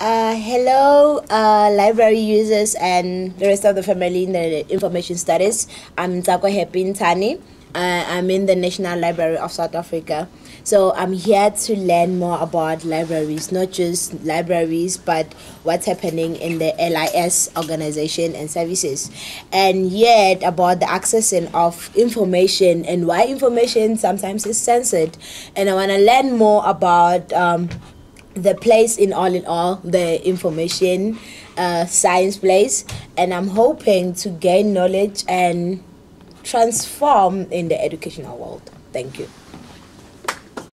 Uh, hello, uh, library users and the rest of the family in the information studies. I'm Zako Happy Tani. Uh, I'm in the National Library of South Africa. So I'm here to learn more about libraries, not just libraries, but what's happening in the LIS organization and services. And yet about the accessing of information and why information sometimes is censored. And I want to learn more about um, the place in all in all, the information uh, science place. And I'm hoping to gain knowledge and transform in the educational world. Thank you.